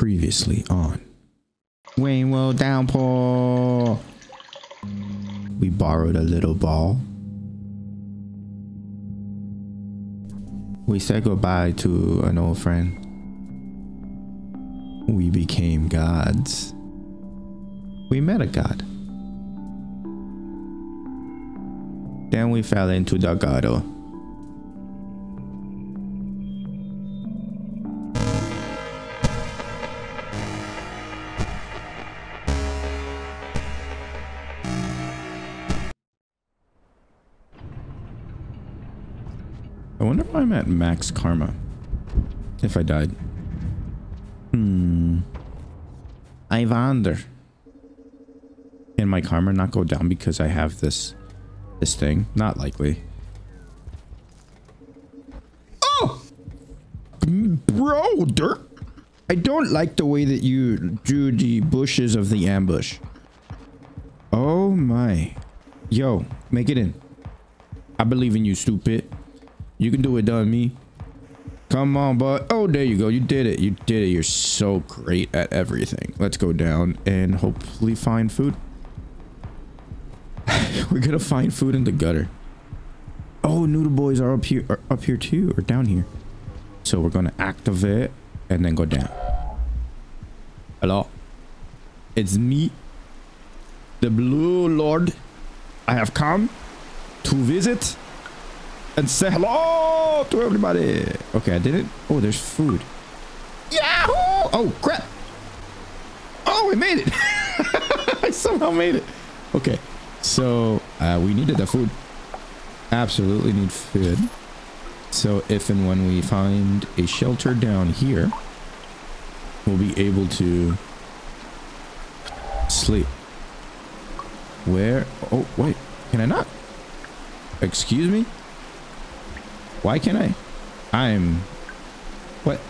Previously on Rain World Downpour. We borrowed a little ball. We said goodbye to an old friend. We became gods. We met a god. Then we fell into the gutter. I'm at max karma. If I died. Hmm. I wonder. Can my karma not go down because I have this this thing? Not likely. Oh! Bro, dirt! I don't like the way that you drew the bushes of the ambush. Oh my. Yo, make it in. I believe in you, stupid. You can do it, done me. Come on, bud. Oh, there you go. You did it. You did it. You're so great at everything. Let's go down and hopefully find food. We're gonna find food in the gutter. Oh, noodle boys are up here, are up here too, or down here. So we're gonna activate and then go down. Hello, it's me, the Blue Lord. I have come to visit and say hello to everybody. Okay, I did it. Oh, there's food. Yahoo! Oh, crap. Oh, we made it. I somehow made it. Okay, so uh, we needed the food. Absolutely need food. So if and when we find a shelter down here, we'll be able to sleep. Where? Oh, wait. Can I not? Excuse me? Why can't I? I'm... What?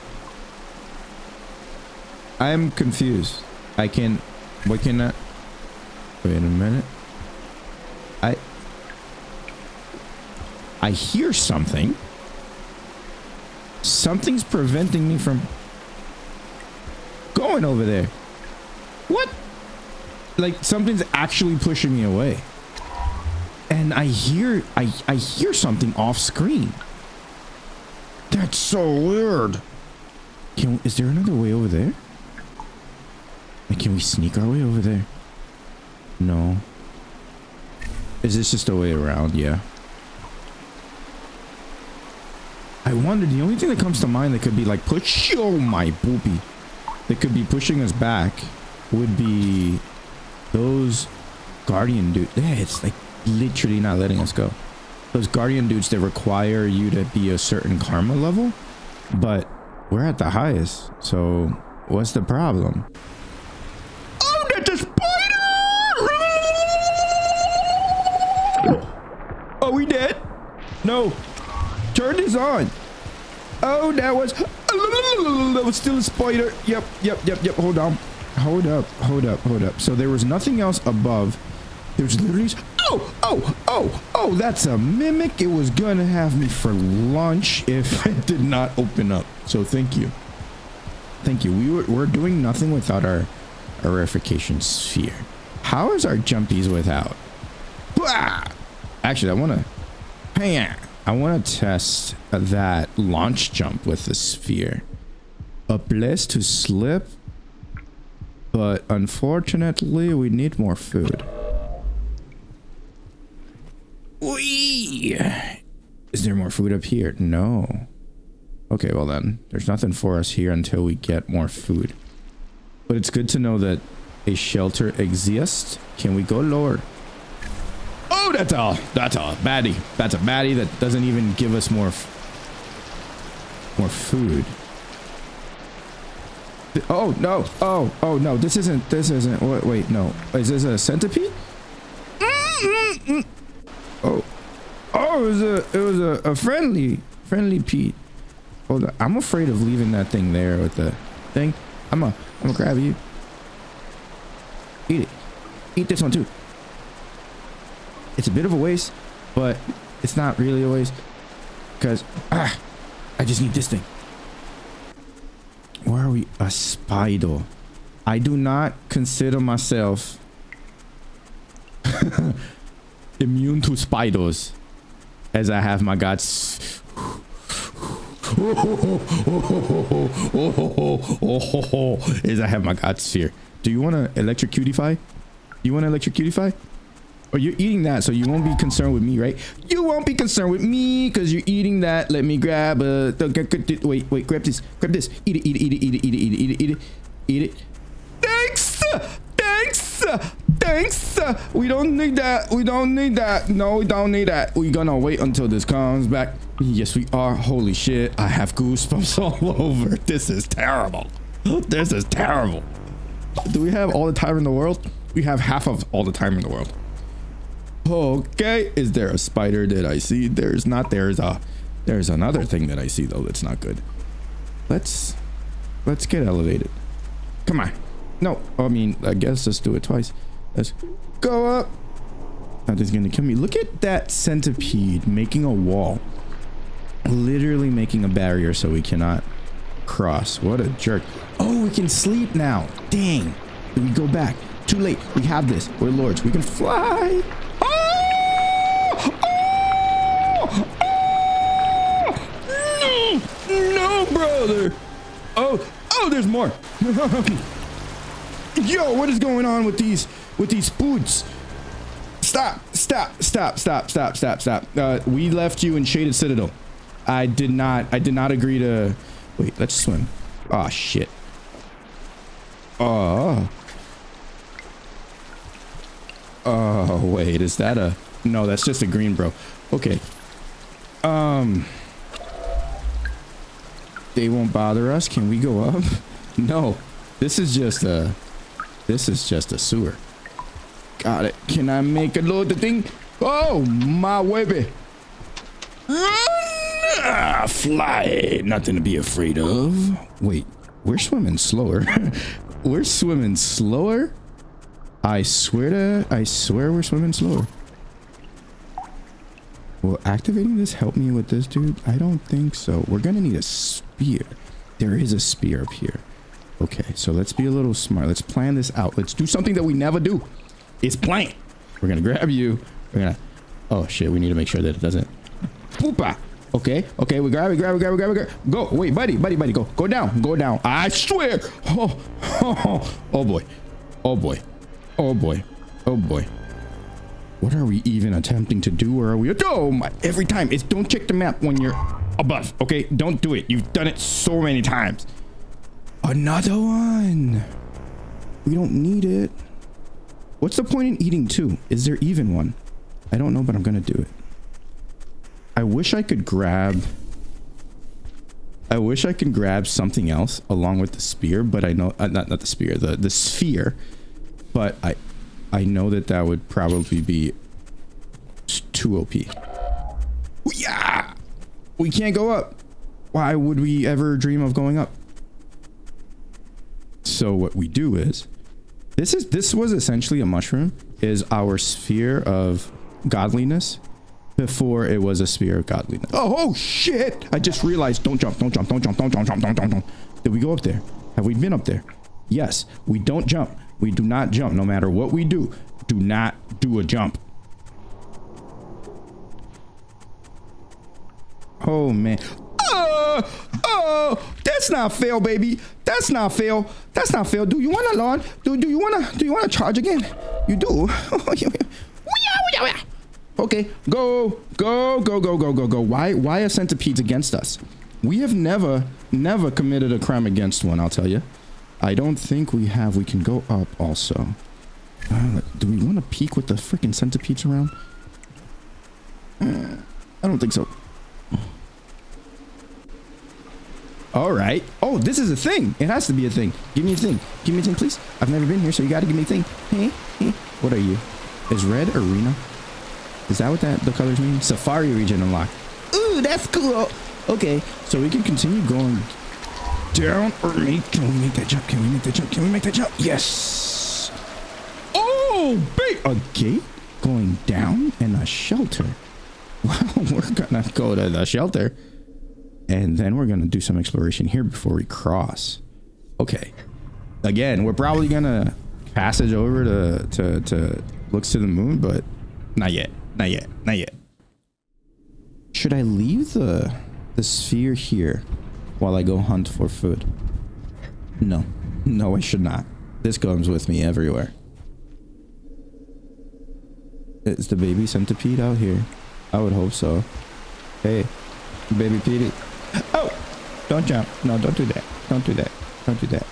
I'm confused. I can... Why can I... Wait a minute. I... I hear something. Something's preventing me from going over there. What? Like something's actually pushing me away. And I hear I I hear something off screen. That's so weird. Can is there another way over there? Like, can we sneak our way over there? No. Is this just a way around? Yeah. I wonder, the only thing that comes to mind that could be like push, oh my boopy, that could be pushing us back would be those guardian dudes. Yeah, it's like literally not letting us go. Those guardian dudes that require you to be a certain karma level, but we're at the highest. So what's the problem? Oh, that's a spider! Oh, we dead? No. Turn this on. Oh, that was that was still a spider. Yep, yep, yep, yep. Hold on. Hold up, hold up, hold up. So there was nothing else above. There's literally oh, oh, oh, oh, that's a mimic. It was gonna have me for lunch if it did not open up. So thank you. Thank you. We were, we're doing nothing without our rarefaction sphere. How is our jumpies without? Blah! Actually, I want to... I want to test that launch jump with the sphere. A place to slip, but unfortunately, we need more food. Whee! Is there more food up here? No. Okay, well then, there's nothing for us here until we get more food. But it's good to know that a shelter exists. Can we go lower? Oh, that's a, that's a baddie. That's a baddie that doesn't even give us more, more food. Oh, no. Oh, oh, no. This isn't, this isn't, wait, wait no. Is this a centipede? Mm-hmm. Oh, oh, it was a, it was a, a friendly, friendly Pete. Hold on. I'm afraid of leaving that thing there with the thing. I'm gonna, I'm gonna grab you. Eat it. Eat this one too. It's a bit of a waste, but it's not really a waste because ah, I just need this thing. Are are we? A spider. I do not consider myself immune to spiders as I have my god's as I have my god sphere. Do you want to electrocutify? You want to electrocutify? Or you're eating that, so you won't be concerned with me, right? You won't be concerned with me because you're eating that. Let me grab a. Wait, wait, grab this. Grab this. Eat it, eat it, eat it, eat it, eat it, eat it, eat it. Eat it. Thanks! Thanks! Thanks! We don't need that. We don't need that. No, we don't need that. We're gonna wait until this comes back. Yes, we are. Holy shit. I have goosebumps all over. This is terrible. This is terrible. Do we have all the time in the world? We have half of all the time in the world. Okay, is there a spider that I see? There's not. There's a there's another thing that I see though that's not good. Let's let's get elevated. Come on. No, I mean, I guess let's do it twice. Let's go up. Nothing's gonna kill me. Look at that centipede making a wall. Literally making a barrier so we cannot cross. What a jerk. Oh, we can sleep now. Dang. We go back. Too late. We have this. We're lords. We can fly. Oh! Oh! No! No, brother. Oh, oh, there's more. Yo, what is going on with these with these boots? Stop, stop, stop, stop, stop, stop, stop. Uh, we left you in Shaded Citadel. I did not, I did not agree to, wait, let's swim. Oh, shit. Oh. Oh, wait, is that a, no, that's just a green bro. Okay. Um, they won't bother us. Can we go up? No, this is just a, this is just a sewer. Got it. Can I make a load the thing? Oh, my baby. Ah, fly. Nothing to be afraid of. Wait, we're swimming slower. we're swimming slower? I swear to, I swear we're swimming slower. Will activating this help me with this, dude? I don't think so. We're gonna need a spear. There is a spear up here. Okay, so let's be a little smart. Let's plan this out. Let's do something that we never do. It's plan. We're gonna grab you. We're gonna... Oh, shit. We need to make sure that it doesn't... Poopa. Okay, okay. We grab it, grab it, grab it, grab it, grab it. Go. Wait, buddy, buddy, buddy. Go. Go down. Go down. I swear. Oh, oh, oh boy. Oh, boy. Oh, boy. Oh, boy. What are we even attempting to do? Or are we? Oh my! Every time it's don't check the map when you're above. Okay, don't do it. You've done it so many times. Another one. We don't need it. What's the point in eating two? Is there even one? I don't know, but I'm gonna do it. I wish I could grab. I wish I could grab something else along with the spear, but I know uh, not not the spear, the the sphere. But I I know that that would probably be too OP. Yeah, we can't go up. Why would we ever dream of going up? So what we do is, this is this was essentially a mushroom. Is our sphere of godliness before it was a sphere of godliness. Oh, oh shit! I just realized. Don't jump! Don't jump! Don't jump! Don't jump! Don't jump! Don't jump! Did we go up there? Have we been up there? Yes. We don't jump. We do not jump no matter what we do. Do not do a jump. Oh, man. Oh, oh, that's not fail, baby. That's not fail. That's not fail. Do you want to lawn? Do, do you want to do you want to charge again? You do. okay, go, go, go, go, go, go, go. Why, why are centipedes against us? We have never, never committed a crime against one. I'll tell you. I don't think we have. We can go up also. Uh, do we want to peek with the freaking centipedes around? Uh, I don't think so. All right. Oh, this is a thing. It has to be a thing. Give me a thing. Give me a thing, please. I've never been here, so you got to give me a thing. Hey, hey. What are you? Is red arena? Is that what that the colors mean? Safari region unlocked. Ooh, that's cool. Okay, so we can continue going down or make can we make that jump can we make that jump can we make that jump yes oh bait a gate going down and a shelter well we're gonna go to the shelter and then we're gonna do some exploration here before we cross Okay. Again, we're probably gonna passage over to to to looks to the moon, but not yet. Not yet. Not yet. Should I leave the the sphere here while I go hunt for food? No. No, I should not. This comes with me everywhere. Is the baby centipede out here? I would hope so. Hey, baby Petey. Oh! Don't jump. No, don't do that. Don't do that. Don't do that.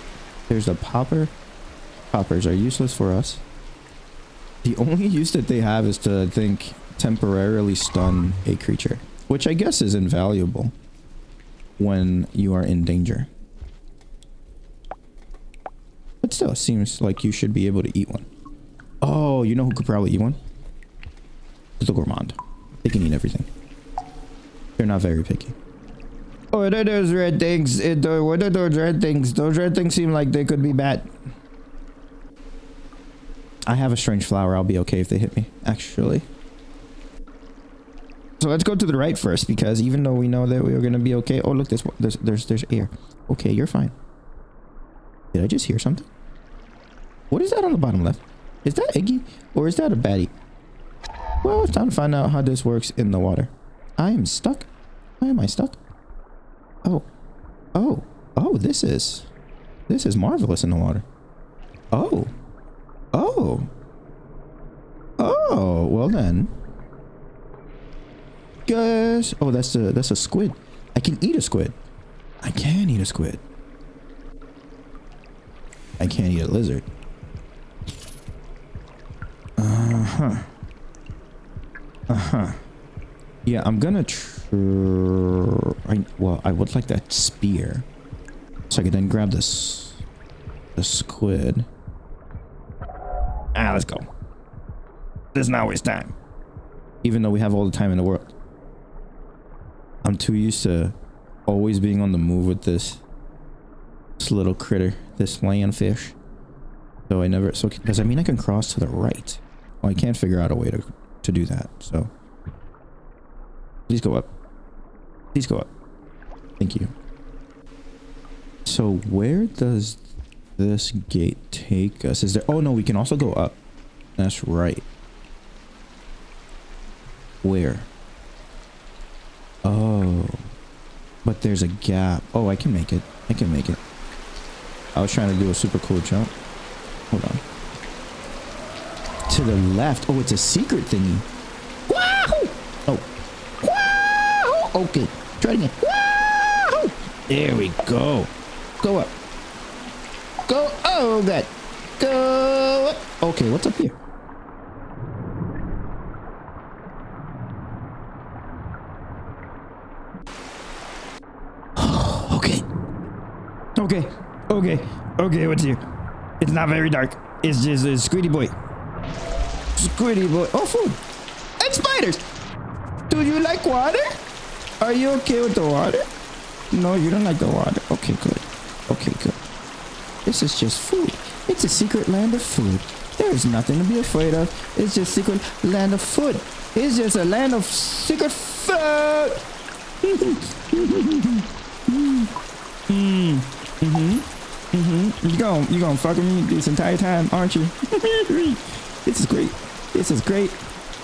There's a popper. Poppers are useless for us. The only use that they have is to, I think, temporarily stun a creature. Which I guess is invaluable when you are in danger. But still, it seems like you should be able to eat one. Oh, you know who could probably eat one? The gourmand. They can eat everything. They're not very picky. Oh, what are those red things? What are those red things? Those red things seem like they could be bad. I have a strange flower. I'll be okay if they hit me, actually. So let's go to the right first, because even though we know that we are going to be okay... Oh, look, there's, there's, there's, there's air. Okay, you're fine. Did I just hear something? What is that on the bottom left? Is that Iggy? Or is that a baddie? Well, it's time to find out how this works in the water. I am stuck. Why am I stuck? Oh. Oh. Oh, this is... This is marvelous in the water. Oh. Oh. Oh, well then. Guess. Oh, that's a that's a squid. I can eat a squid. I can eat a squid. I can't eat a lizard. Uh-huh. Uh-huh. Yeah, I'm gonna tr I, well, I would like that spear. So I can then grab this the squid. Ah, let's go. Let's not waste time. Even though we have all the time in the world. I'm too used to always being on the move with this this little critter, this lionfish. So I never so does that mean I can cross to the right? Well, I can't figure out a way to to do that. So please go up. Please go up. Thank you. So where does this gate take us? Is there... Oh, no, we can also go up. That's right. Where? Oh. But there's a gap. Oh, I can make it. I can make it. I was trying to do a super cool jump. Hold on. To the left. Oh, it's a secret thingy. Wahoo! Oh. Wahoo! Okay. Try it again. There we go. Go up. Go. Oh, God. Go up. Okay, what's up here? okay. Okay. Okay. Okay, what's here? It's not very dark. It's just a squiddy boy. Squiddy boy. Oh, food. And spiders. Do you like water? Are you okay with the water? No, you don't like the water. Okay, good. Okay, good. This is just food. It's a secret land of food. There is nothing to be afraid of. It's just secret land of food. It's just a land of secret food. mm. Mm-hmm. Mm-hmm. You gon' you gonna fuck with me this entire time, aren't you? this is great. This is great.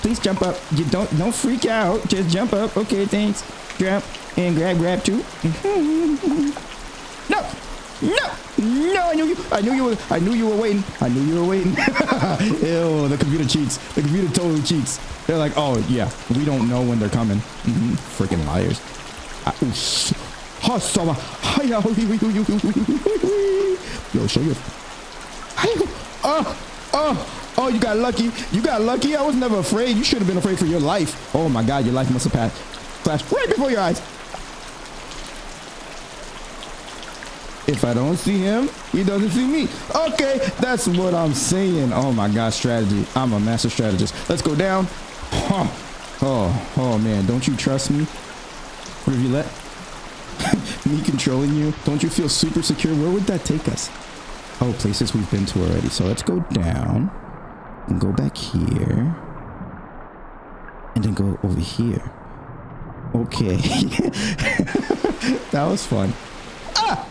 Please jump up. You don't don't freak out. Just jump up. Okay, thanks. Jump and grab grab too. no, no, no! I knew you. I knew you were. I knew you were waiting. I knew you were waiting. Ew, the computer cheats. The computer totally cheats. They're like, oh yeah, we don't know when they're coming. Mm-hmm. Freaking liars. Ah, Yo, show you. Oh, uh, oh, uh, oh! You got lucky. You got lucky. I was never afraid. You should have been afraid for your life. Oh my God, your life must have passed. Flashed right before your eyes. If I don't see him, he doesn't see me. Okay, that's what I'm saying. Oh my God, strategy. I'm a master strategist. Let's go down. Oh, oh, oh man, don't you trust me? What have you let? me controlling you? Don't you feel super secure? Where would that take us? Oh, places we've been to already. So let's go down and go back here and then go over here. Okay. that was fun. Ah!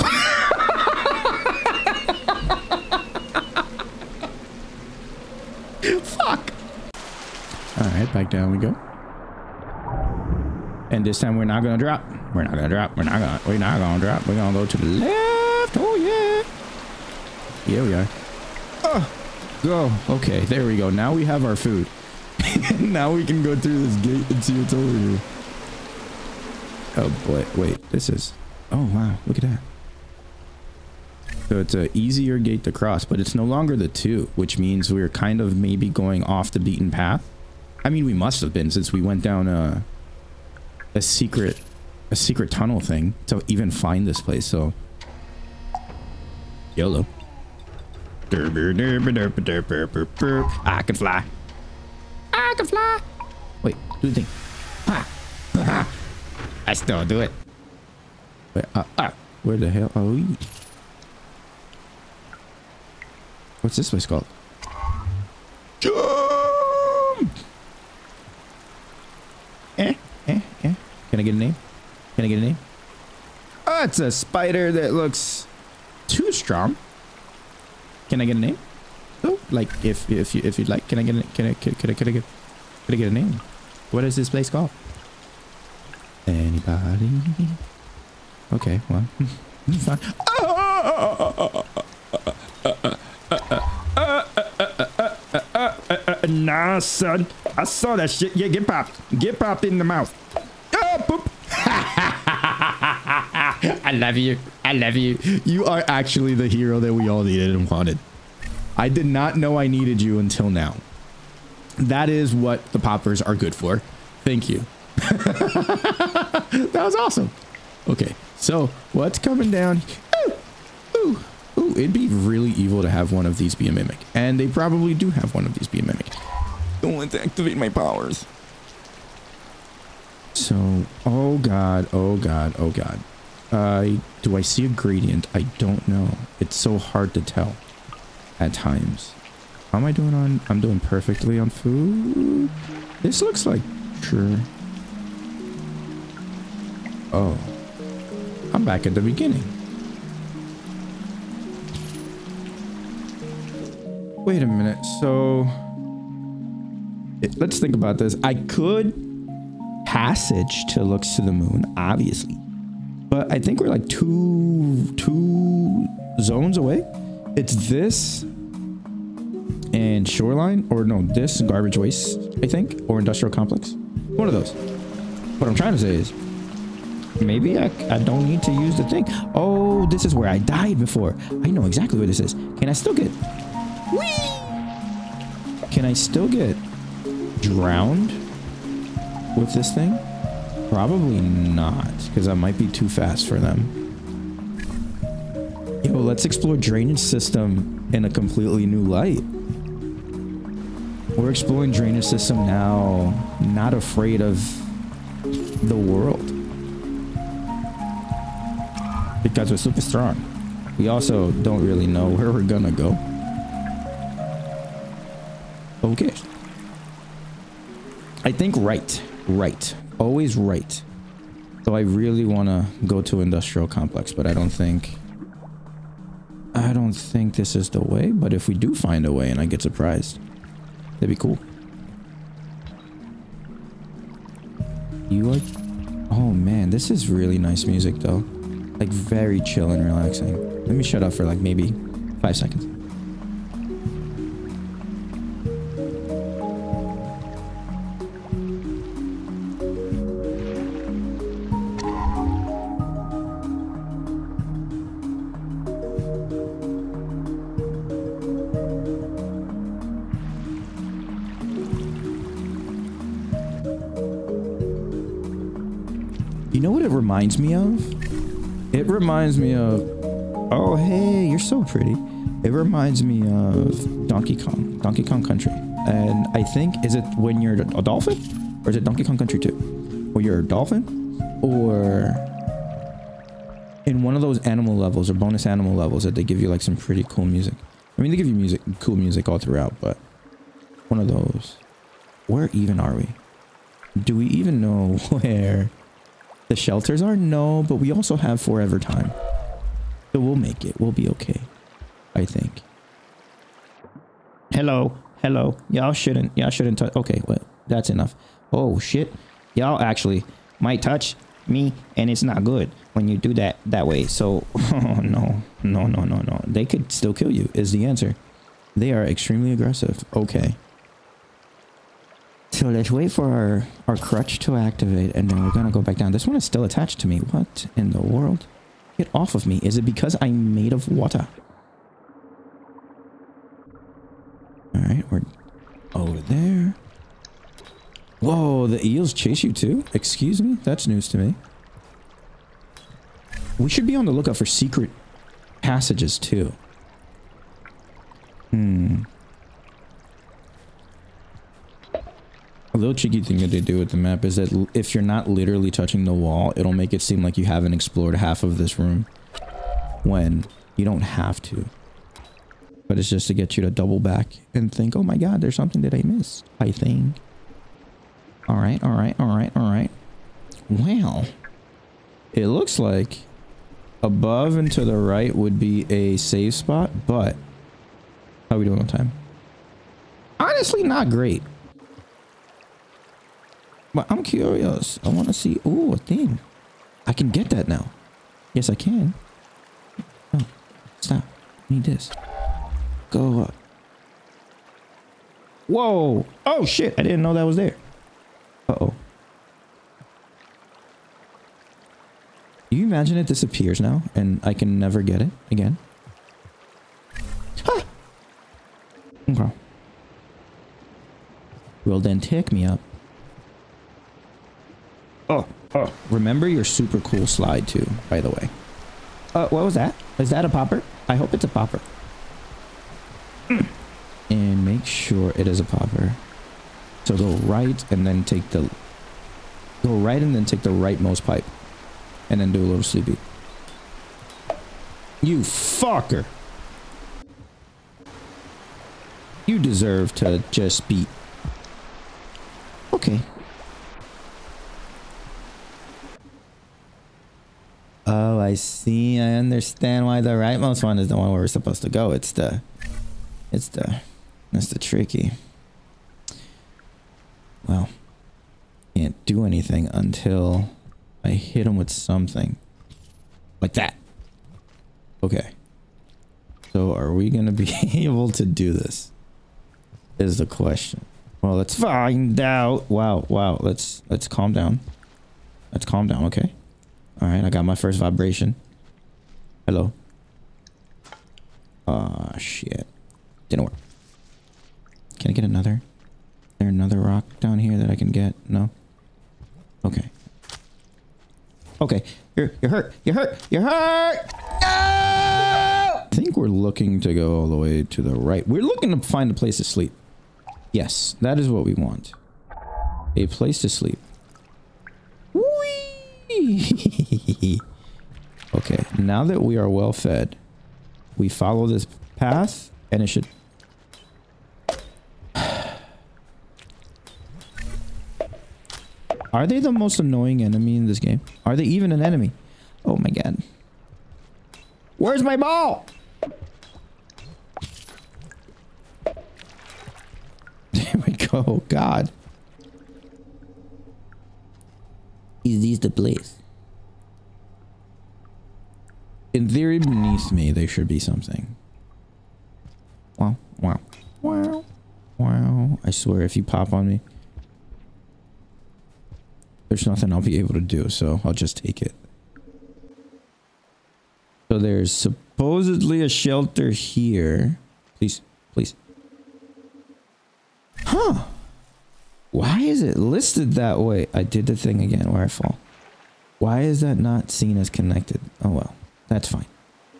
Fuck! Alright, back down we go. And this time we're not gonna drop. We're not gonna drop. We're not gonna we're not gonna drop. We're gonna go to the left. Oh yeah. Yeah we are. Oh, go. Okay, there we go. Now we have our food. now we can go through this gate and see what's over here. Oh boy, wait. This is. Oh wow, look at that. So it's an easier gate to cross, but it's no longer the two, which means we're kind of maybe going off the beaten path. I mean, we must have been since we went down a a secret a secret tunnel thing to even find this place. So YOLO. I can fly. I can fly. Wait, do the thing. Ah. I still do it. Wait, uh, ah, where the hell are we? What's this place called? Jump! Eh, eh, eh. Can I get a name? Can I get a name? Oh, it's a spider that looks too strong. Can I get a name? Oh, like if if you if you'd like, can I get a, can I can, can I can I get I get a name? What is this place called? Anybody? Okay, well, fine. nah, son. I saw that shit. Yeah, get popped. Get popped in the mouth. Oh, poop. I love you. I love you. You are actually the hero that we all needed and wanted. I did not know I needed you until now. That is what the poppers are good for. Thank you. that was awesome. Okay, so what's coming down? Ooh, ooh, ooh, it'd be really evil to have one of these be a mimic. And they probably do have one of these be a mimic. Don't want to activate my powers. So, oh god, oh god, oh god. Uh, do I see a gradient? I don't know. It's so hard to tell at times. How am I doing on? I'm doing perfectly on food. This looks like sure. Oh. I'm back at the beginning. Wait a minute. So it, let's think about this. I could passage to looks to the moon, obviously. But I think we're like two two zones away. It's this and shoreline or no, this garbage waste, I think, or industrial complex. One of those. What I'm trying to say is maybe I, I don't need to use the thing. Oh, this is where I died before. I know exactly where this is. Can I still get... Whee! Can I still get drowned with this thing? Probably not, because I might be too fast for them. Yo, let's explore drainage system in a completely new light. We're exploring drainage system now, not afraid of the world because we're super strong. We also don't really know where we're gonna go. Okay. I think right. Right. Always right. So I really want to go to industrial complex, but I don't think... I don't think this is the way, but if we do find a way and I get surprised, that'd be cool. You are... Oh man, this is really nice music though. Like very chill and relaxing. Let me shut up for like maybe five seconds. Reminds me of? It reminds me of, oh, hey, you're so pretty. It reminds me of Donkey Kong, Donkey Kong Country. And I think, is it when you're a dolphin? Or is it Donkey Kong Country 2? Or you're a dolphin? Or in one of those animal levels or bonus animal levels that they give you like some pretty cool music. I mean, they give you music, cool music all throughout, but one of those. Where even are we? Do we even know where the shelters are? No, but we also have forever time. So we'll make it. We'll be okay. I think. Hello. Hello. Y'all shouldn't. Y'all shouldn't touch. Okay, wait. That's enough. Oh, shit. Y'all actually might touch me, and it's not good when you do that that way. So, oh, no. No, no, no, no. They could still kill you, is the answer. They are extremely aggressive. Okay. So let's wait for our, our crutch to activate, and then we're going to go back down. This one is still attached to me. What in the world? Get off of me. Is it because I'm made of water? Alright, we're over there. Whoa, the eels chase you too? Excuse me? That's news to me. We should be on the lookout for secret passages too. Hmm. A little cheeky thing that they do with the map is that if you're not literally touching the wall, it'll make it seem like you haven't explored half of this room. When you don't have to. But it's just to get you to double back and think, oh my god, there's something that I missed. I think. Alright, alright, alright, alright. Well. It looks like above and to the right would be a save spot, but how are we doing on time? Honestly, not great. But I'm curious. I want to see. Oh, a thing. I can get that now. Yes, I can. Oh, stop. I need this. Go up. Whoa. Oh, shit. I didn't know that was there. Uh-oh. You imagine it disappears now and I can never get it again? Ah! Okay. Will then take me up. Oh, oh. Remember your super cool slide too, by the way. Uh, what was that? Is that a popper? I hope it's a popper. And make sure it is a popper. So go right and then take the... Go right and then take the rightmost pipe. And then do a little sleepy. You fucker! You deserve to just be... Okay. Oh, I see. I understand why the rightmost one is the one where we're supposed to go. It's the... It's the... It's the tricky. Well, can't do anything until I hit him with something. Like that. Okay. So are we going to be able to do this? Is the question. Well, let's find out. Wow, wow. Let's let's calm down. Let's calm down, okay? All right, I got my first vibration. Hello. Ah, shit. Didn't work. Can I get another? Is there another rock down here that I can get? No? Okay. Okay. You're, you're hurt. You're hurt. You're hurt. No! I think we're looking to go all the way to the right. We're looking to find a place to sleep. Yes, that is what we want. A place to sleep. okay, now that we are well fed, we follow this path and it should... Are they the most annoying enemy in this game? Are they even an enemy? Oh my god. Where's my ball? There we go. God. Is this the place? In theory, beneath me, there should be something. Wow, wow, wow, wow. I swear, if you pop on me, there's nothing I'll be able to do, so I'll just take it. So there's supposedly a shelter here. Please, please. Huh. Why is it listed that way? I did the thing again where I fall. Why is that not seen as connected? Oh well, that's fine.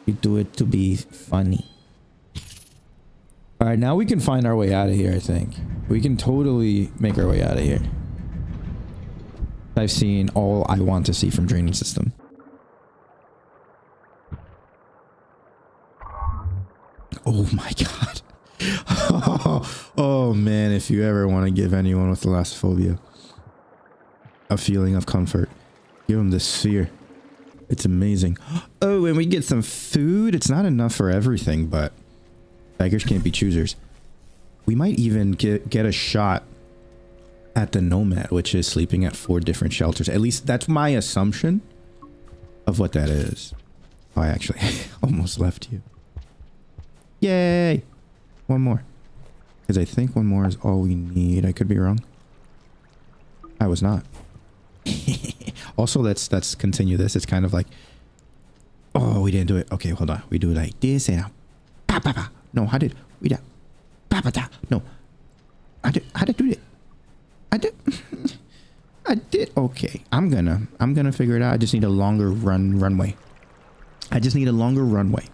You do it to be funny. Alright, now we can find our way out of here, I think. We can totally make our way out of here. I've seen all I want to see from Drainage System. Oh my god. oh, man, if you ever want to give anyone with thalassophobia a feeling of comfort, give them this sphere. It's amazing. Oh, and we get some food. It's not enough for everything, but beggars can't be choosers. We might even get, get a shot at the Nomad, which is sleeping at four different shelters. At least that's my assumption of what that is. Oh, I actually almost left you. Yay! One more. Because I think one more is all we need. I could be wrong. I was not. also, let's let's continue this. It's kind of like, oh, we didn't do it. Okay, hold on. We do it like this and pa pa pa. No, how did we da pa pa da? No, I did. How did do it? I did. I did. Okay, I'm gonna I'm gonna figure it out. I just need a longer run runway. I just need a longer runway.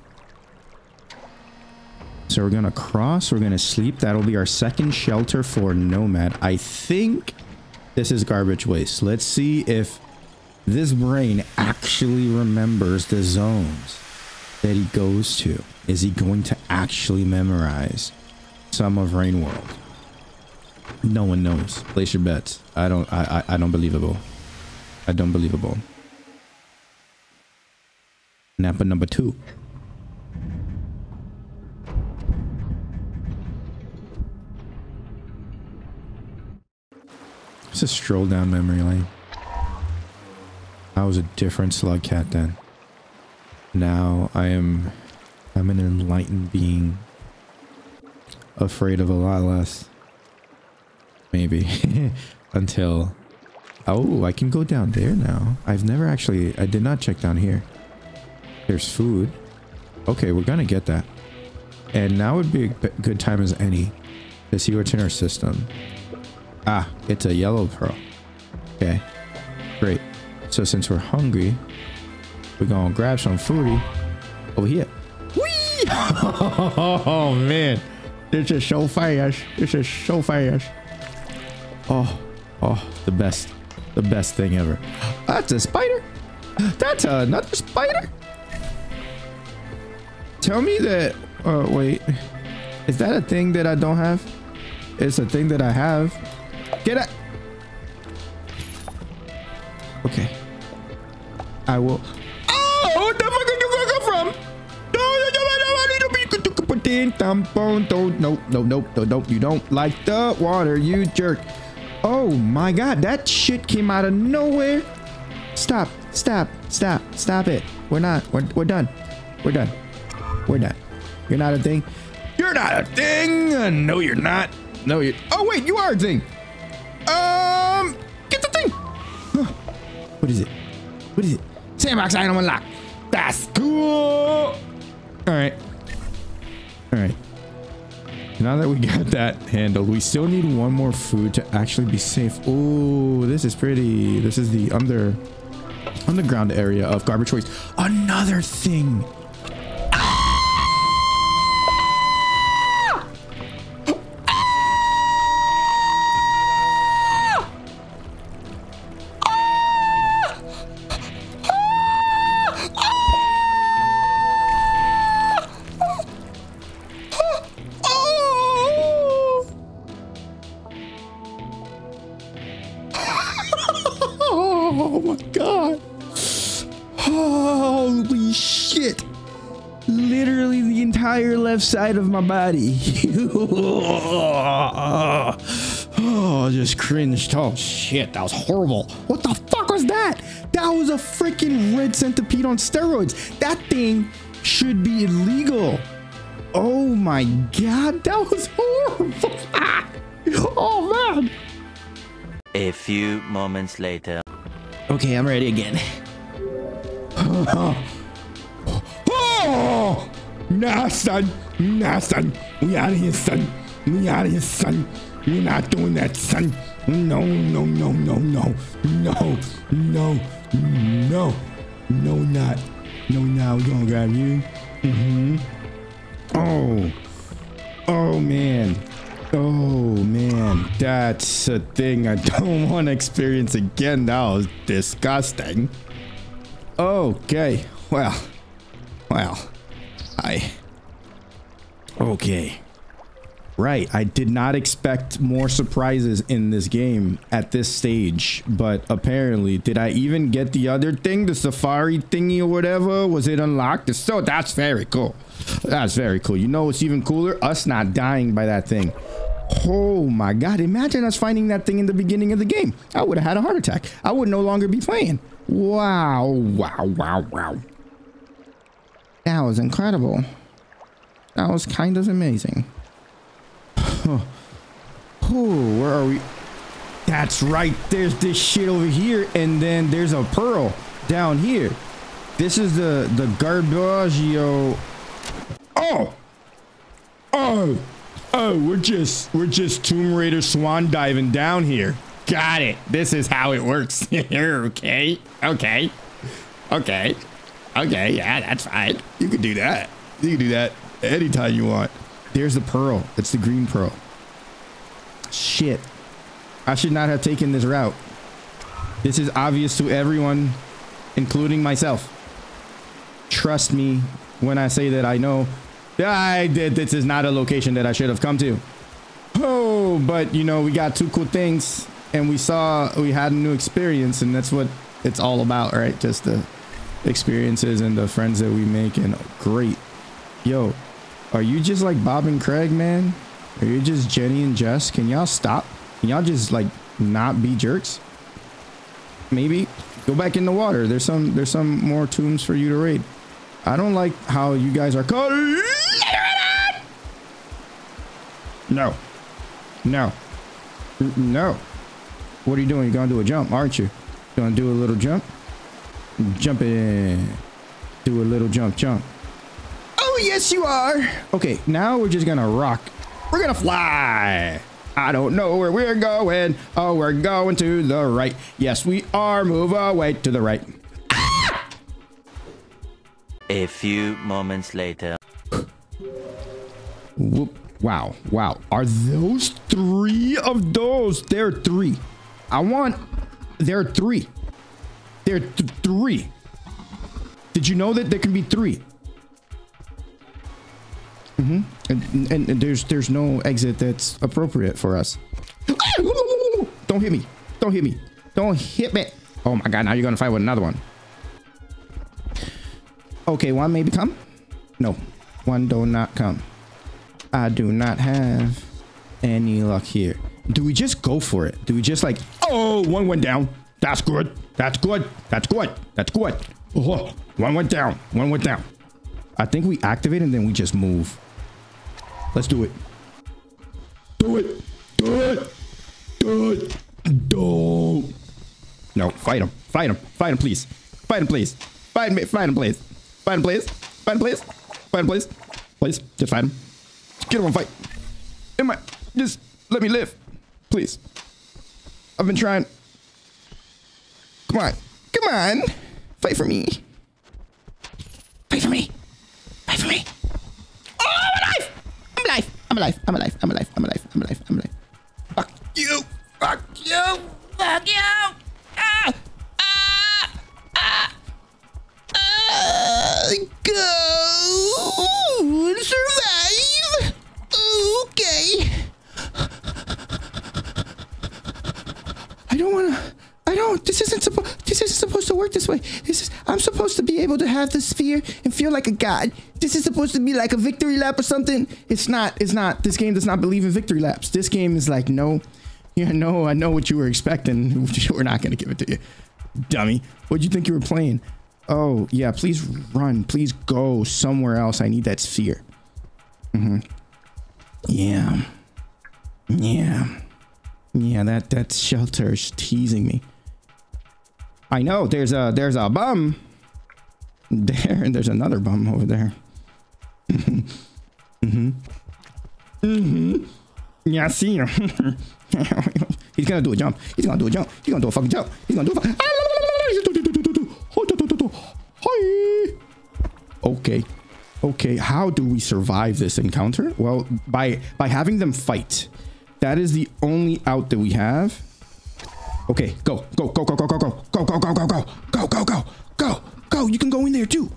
So we're gonna cross. We're gonna sleep. That'll be our second shelter for Nomad. I think this is garbage waste. Let's see if this brain actually remembers the zones that he goes to. Is he going to actually memorize some of Rain World? No one knows. Place your bets. I don't. I. I, I don't believable. I don't believable. Napa number two. It's a stroll down memory lane. I was a different slug cat then. Now I am I'm an enlightened being. Afraid of a lot less. Maybe. Until Oh, I can go down there now. I've never actually I did not check down here. There's food. Okay, we're gonna get that. And now would be a good time as any to see what's in our system. Ah, it's a yellow pearl. Okay, great. So since we're hungry, we're gonna grab some foodie over here. Whee! oh man, this is so fast. This is so fast. Oh, oh, the best, the best thing ever. That's a spider. That's another spider. Tell me that. Oh wait, is that a thing that I don't have? It's a thing that I have. Get it. I will. Oh, what the fuck are you come from? No, no, no, no, no, no, you don't like the water, you jerk. Oh my god, that shit came out of nowhere. Stop, stop, stop, stop it. We're not, we're, we're done. We're done. We're done. You're not a thing. You're not a thing. No, you're not. No, you. Oh wait, you are a thing. Um, get the thing. What is it? What is it? Sandbox item unlocked. That's cool. All right. All right. Now that we got that handled, we still need one more food to actually be safe. Oh, this is pretty. This is the under underground area of garbage waste. Another thing. Side of my body. oh, just cringed. Oh shit, that was horrible. What the fuck was that? That was a freaking red centipede on steroids. That thing should be illegal. Oh my god, that was horrible. oh man. A few moments later. Okay, I'm ready again. nah, son. Nah, son. We out of here, son. We out of here, son. We're not doing that, son. No, no, no, no, no. No, no, no. No, not. No, now we're gonna grab you. Mm-hmm. Oh. Oh, man. Oh, man. That's a thing I don't want to experience again. That was disgusting. Okay. Well. Well. Okay. Right. I did not expect more surprises in this game at this stage, but apparently, did I even get the other thing, the safari thingy or whatever? Was it unlocked? So that's very cool. That's very cool. You know what's even cooler? Us not dying by that thing. Oh my God. Imagine us finding that thing in the beginning of the game. I would have had a heart attack. I would no longer be playing. Wow. Wow. Wow. Wow. That was incredible. That was kind of amazing. Oh, where are we? That's right. There's this shit over here. And then there's a pearl down here. This is the, the Garbaggio. Oh. Oh. Oh, we're just we're just Tomb Raider swan diving down here. Got it. This is how it works. okay. Okay. Okay. Okay. Yeah, that's fine. You can do that. You can do that anytime you want. There's the pearl. It's the green pearl. Shit. I should not have taken this route. This is obvious to everyone, including myself. Trust me when I say that I know I did. This is not a location that I should have come to. Oh, but you know, we got two cool things and we saw, we had a new experience and that's what it's all about, right? Just the experiences and the friends that we make and great. Yo, are you just like Bob and Craig, man? Are you just Jenny and Jess? Can y'all stop? Can y'all just like not be jerks? Maybe go back in the water. There's some, there's some more tombs for you to raid. I don't like how you guys are caught. No. No. No. What are you doing? You're to do a jump, aren't you? To do a little jump? Jump in. Do a little jump, jump. Oh, yes, you are. Okay, now we're just going to rock. We're going to fly. I don't know where we're going. Oh, we're going to the right. Yes, we are. Move away to the right. A few moments later. Whoop. Wow. Wow. Are those three of those? There are three. I want. There are three. There are th three. Did you know that there can be three? Mm-hmm. And, and, and there's there's no exit that's appropriate for us. Don't hit me. Don't hit me. Don't hit me. Oh my god, now you're gonna fight with another one. Okay, one maybe come. No, one do not come. I do not have any luck here. Do we just go for it? Do we just like, oh, one went down. That's good. That's good. That's good. That's good. Oh, one went down. One went down. I think we activate and then we just move. Let's do it. Do it. Do it. Do it. Do. No, fight him. Fight him. Fight him, please. Fight him, please. Fight me. Fight him, please. Fight him, please. Fight him, please. Fight him, please. Please, just fight him. Get him on fight. Am I? Just let me live, please. I've been trying. Come on. Come on. Fight for me. Fight for me. Fight for me. Oh, I'm alive. I'm alive. I'm alive. I'm alive. I'm alive. I'm alive. I'm alive. I'm alive. Fuck you. Fuck you. Fuck you. Ah. Ah. Ah. Ah. Go. Survive. Okay. I don't want to. I don't. This isn't supposed. This isn't supposed to work this way. This is. I'm supposed to be able to have the sphere and feel like a god. This is supposed to be like a victory lap or something. It's not. It's not. This game does not believe in victory laps. This game is like no. Yeah, no. I know what you were expecting. We're not gonna give it to you, dummy. What'd you think you were playing? Oh yeah. Please run. Please go somewhere else. I need that sphere. Mm-hmm. Yeah. Yeah. Yeah, that that shelter's teasing me. I know there's a there's a bum there, and there's another bum over there. mm-hmm. Mm-hmm. Yeah, I see him. He's gonna do a jump. He's gonna do a jump. He's gonna do a fucking jump. He's gonna do a. Okay. Okay. How do we survive this encounter? Well, by by having them fight. That is the only out that we have. Okay, go, go, go, go, go, go, go, go, go, go, go, go, go, go, go, go, go. You can go in there too.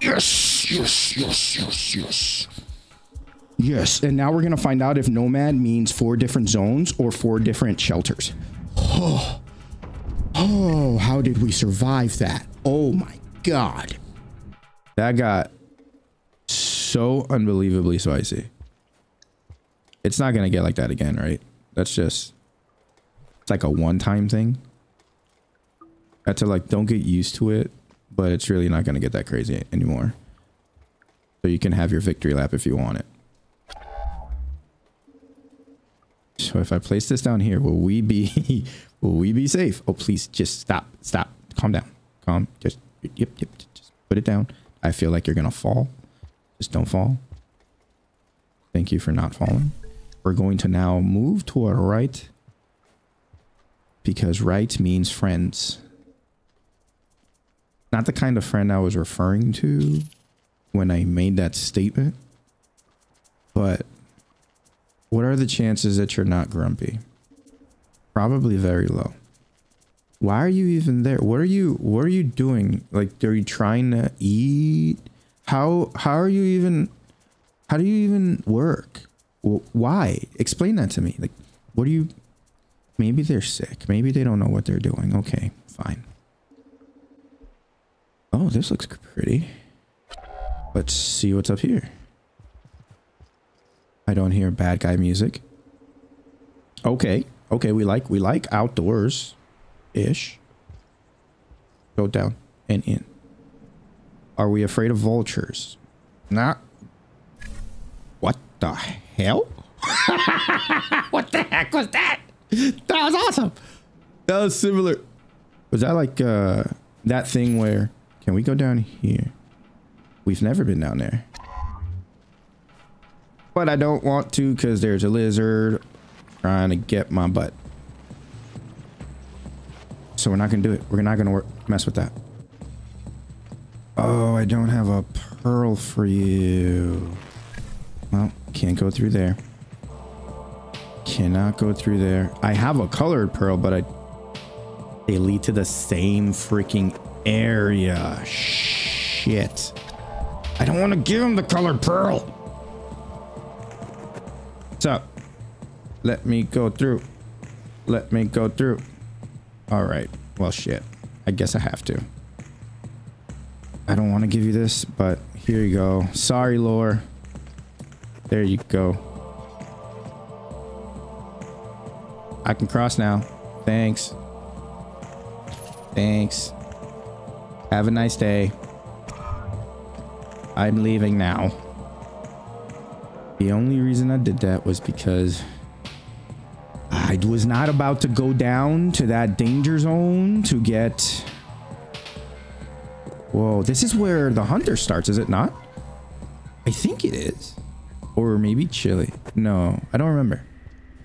Yes, yes, yes, yes, yes. Yes, and now we're gonna find out if nomad means four different zones or four different shelters. Oh, oh, how did we survive that? Oh my god, that got so unbelievably spicy. It's not gonna get like that again, right? That's just it's like a one-time thing. That's to like don't get used to it, but it's really not gonna get that crazy anymore. So you can have your victory lap if you want it. So if I place this down here, will we be will we be safe? Oh please just stop. Stop. Calm down. Calm. Just yep, yep. Just put it down. I feel like you're gonna fall. Just don't fall. Thank you for not falling. We're going to now move to our right because right means friends. Not the kind of friend I was referring to when I made that statement. But what are the chances that you're not grumpy? Probably very low. Why are you even there? What are you what are you doing? Like are you trying to eat? How how are you even how do you even work? Why? Explain that to me. Like what do you Maybe they're sick. Maybe they don't know what they're doing. Okay, fine. Oh, this looks pretty. Let's see what's up here. I don't hear bad guy music. Okay. Okay, we like we like outdoors ish. Go down and in. Are we afraid of vultures? Not. What the hell? what the heck was that? That was awesome. That was similar. Was that like uh that thing where can we go down here? We've never been down there. But I don't want to because there's a lizard trying to get my butt. So we're not going to do it. We're not going to mess with that. Oh, I don't have a pearl for you. Well, can't go through there. Cannot go through there. I have a colored pearl, but I they lead to the same freaking area. Shit. I don't want to give him the colored pearl. What's up? Let me go through. Let me go through. All right. Well, shit. I guess I have to. I don't want to give you this, but here you go. Sorry, lore. There you go. I can cross now. Thanks. Thanks. Have a nice day. I'm leaving now. The only reason I did that was because I was not about to go down to that danger zone to get... Whoa, this is where the hunter starts, is it not? I think it is. Or maybe Chili. No, I don't remember.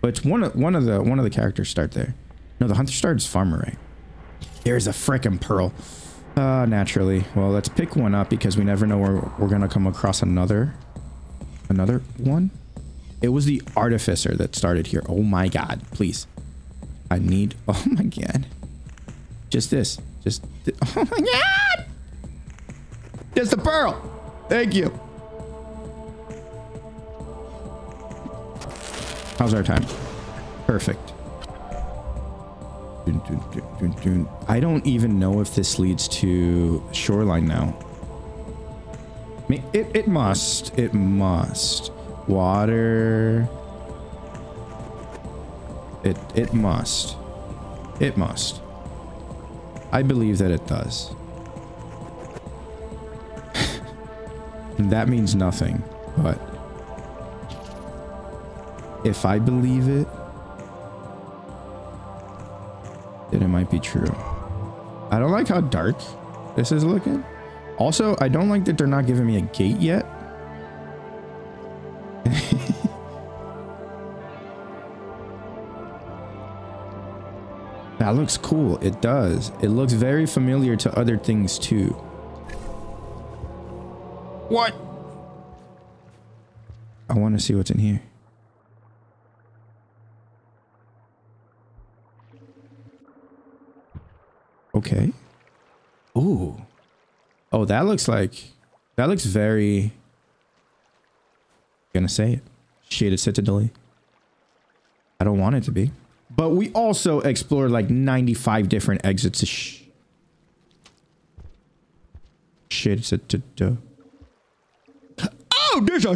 But one of one of the one of the characters start there. No, the hunter starts farmer, right? There's a frickin' pearl. Uh, naturally. Well, let's pick one up because we never know where we're gonna come across another. Another one? It was the artificer that started here. Oh my god, please. I need... Oh my god. Just this. Just... Oh my god! Just the pearl! Thank you. How's our time? Perfect. I don't even know if this leads to shoreline now. It, it must. It must. Water. It, it must. It must. I believe that it does. that means nothing, but if I believe it, then it might be true. I don't like how dark this is looking. Also, I don't like that they're not giving me a gate yet. that looks cool. It does. It looks very familiar to other things too. What? I want to see what's in here. Okay. Ooh. Oh, that looks like... That looks very... I'm gonna say it. Shaded Citadel. I don't want it to be. But we also explored like 95 different exits. Sh Shaded Citadel. Oh, there's a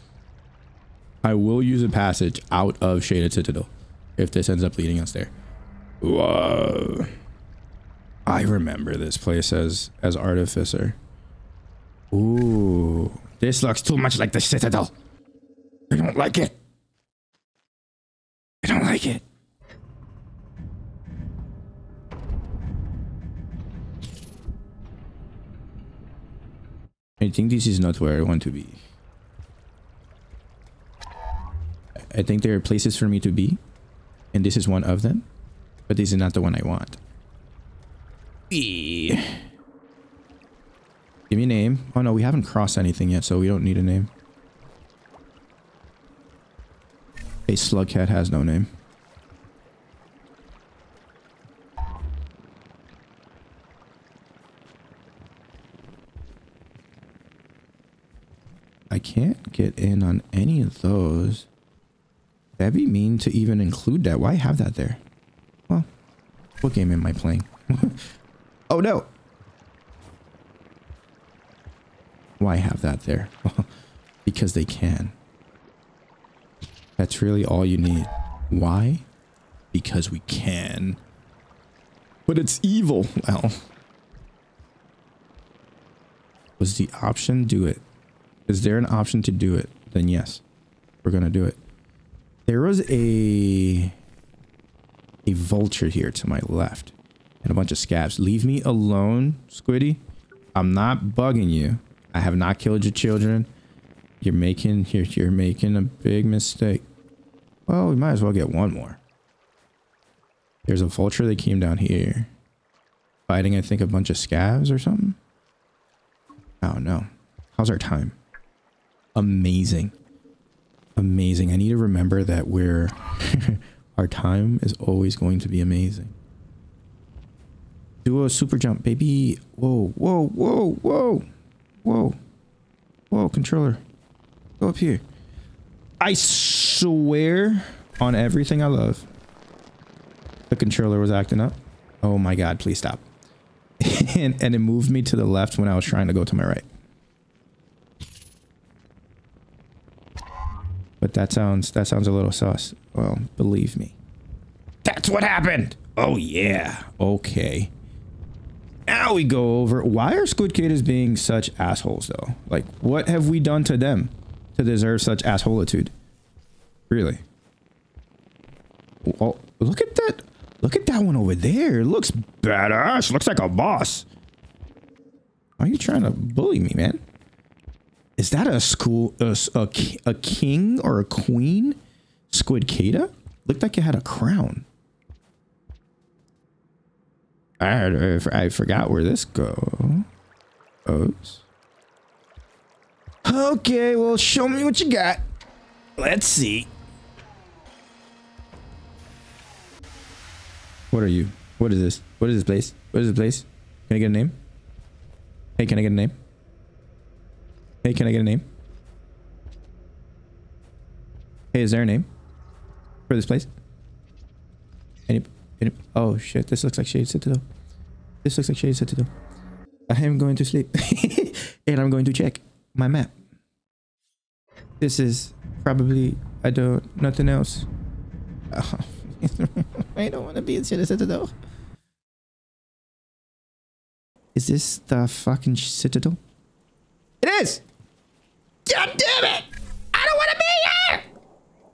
I will use a passage out of Shaded Citadel if this ends up leading us there. Whoa. I remember this place as as Artificer. Ooh. This looks too much like the Citadel. I don't like it. I don't like it. I think this is not where I want to be. I think there are places for me to be, and this is one of them, but this is not the one I want. Eee. Give me a name. Oh no, we haven't crossed anything yet, so we don't need a name. A slugcat has no name. I can't get in on any of those. That'd be mean to even include that. Why have that there? Well, what game am I playing? oh no! Why have that there? because they can. That's really all you need. Why? Because we can. But it's evil. Well. Was the option do it? Is there an option to do it? Then yes. We're gonna do it. There was a a vulture here to my left. And a bunch of scavs. Leave me alone, Squiddy. I'm not bugging you. I have not killed your children. You're making you're, you're making a big mistake. Well, we might as well get one more. There's a vulture that came down here. Fighting, I think, a bunch of scavs or something. Oh no. How's our time? Amazing. Amazing. I need to remember that we're our time is always going to be amazing. Do a super jump, baby. Whoa, whoa, whoa, whoa. Whoa. Whoa, controller. Go up here. I swear on everything I love. The controller was acting up. Oh my god, please stop. and, and it moved me to the left when I was trying to go to my right. But that sounds that sounds a little sus. Well, believe me. That's what happened. Oh yeah. Okay. Now we go over why are Squid Kids being such assholes though? Like what have we done to them to deserve such assholitude? Really? Oh, look at that. Look at that one over there. It looks badass. Looks like a boss. Are you trying to bully me, man? Is that a school, a, a, a king or a queen? Squidcada? Looked like it had a crown. I, I forgot where this go. goes. Okay, well, show me what you got. Let's see. What are you? What is this? What is this place? What is this place? Can I get a name? Hey, can I get a name? Hey, can I get a name? Hey, is there a name for this place? Any, any oh shit, this looks like Shade Citadel. This looks like Shade Citadel. I am going to sleep. and I'm going to check my map. This is probably, I don't, nothing else. I don't want to be in Shade Citadel. Is this the fucking Citadel? It is! God damn it! I don't want to be here!